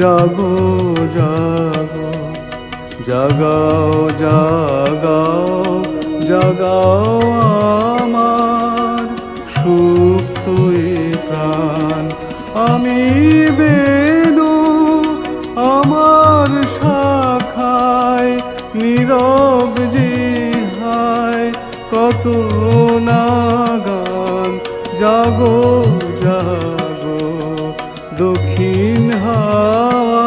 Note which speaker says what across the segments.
Speaker 1: জাগো জাগো, জাগাও জাগাও জাগাও আমার সুপ্ত প্রাণ। আমি বেনু আমার শাখায়, নীরব জিহায়, কত নাগান জাগো জাগো। দক্ষিণ হাওয়া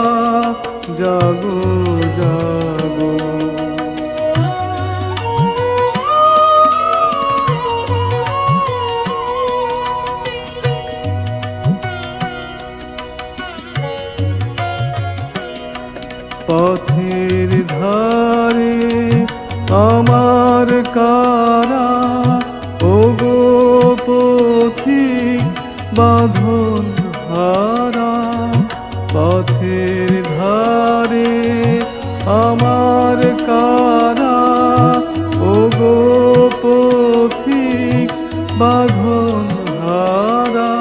Speaker 1: জাগো জাগো। পথের ধারে আমার কারা ও পথিক হারা পথের ধারে আমার কারা ও গো পথিক বাঁধন হারা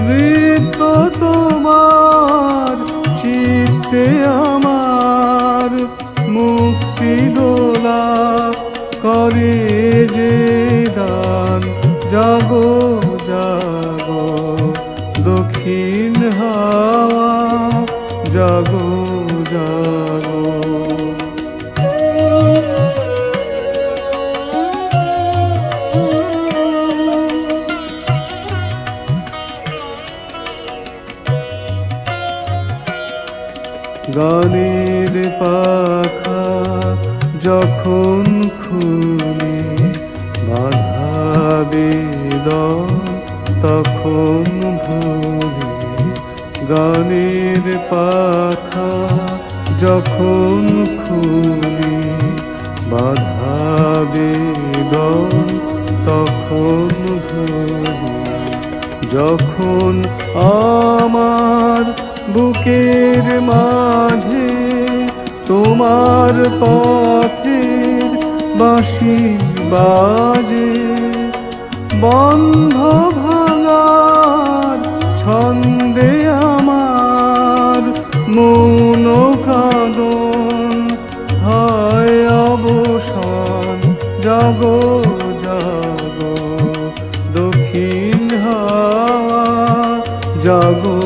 Speaker 1: নৃত্য তোমার চিত্তে আমার মুক্তি দোলা করে যে দান, জাগো জাগো হাওয়া জাগো জাগো। গানের পাখা যখন খুলি বাধা বেদন তখন ভুলি গানের পাখা যখন খুলি বাধা বেদন তখন ভুলি যখন আমার বুকের মাঝে তোমার পথের বাঁশি বাজে, বন্ধ ভাঙার ছন্দে আমার মৌন কাদন, হয় অবসান, জাগো জাগো, দক্ষিণ হাওয়া, জাগো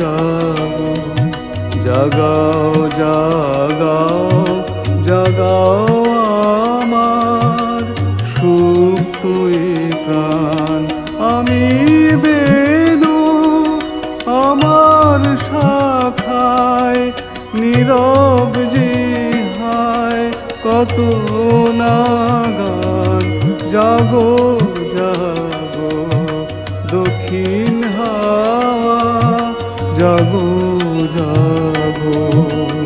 Speaker 1: জাগো, জাগাও জাগাও জাগাও আমার সুপ্ত এ প্রাণ। আমি বেনু নীরব জিহায় কত নাগান জাগো জাগো দক্ষিণ হাওয়া জাগো জাগো।